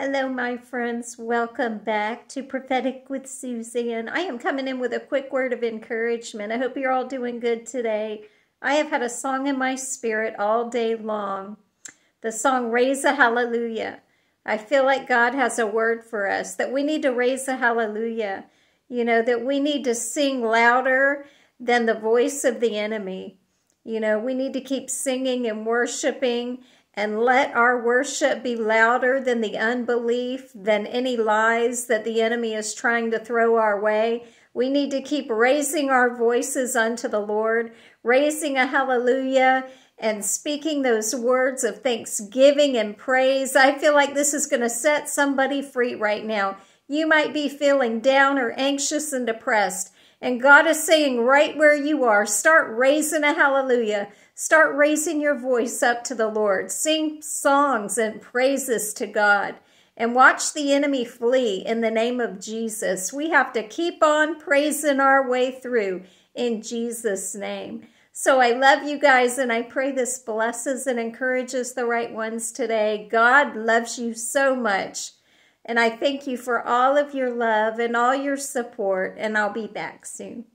Hello, my friends. Welcome back to Prophetic with Suzanne. I am coming in with a quick word of encouragement. I hope you're all doing good today. I have had a song in my spirit all day long. The song Raise a Hallelujah. I feel like God has a word for us that we need to raise a hallelujah. You know, that we need to sing louder than the voice of the enemy. You know, we need to keep singing and worshiping and let our worship be louder than the unbelief, than any lies that the enemy is trying to throw our way. We need to keep raising our voices unto the Lord, raising a hallelujah and speaking those words of thanksgiving and praise. I feel like this is going to set somebody free right now. You might be feeling down or anxious and depressed. And God is saying right where you are, start raising a hallelujah. Start raising your voice up to the Lord. Sing songs and praises to God. And watch the enemy flee in the name of Jesus. We have to keep on praising our way through in Jesus' name. So I love you guys, and I pray this blesses and encourages the right ones today. God loves you so much. And I thank you for all of your love and all your support, and I'll be back soon.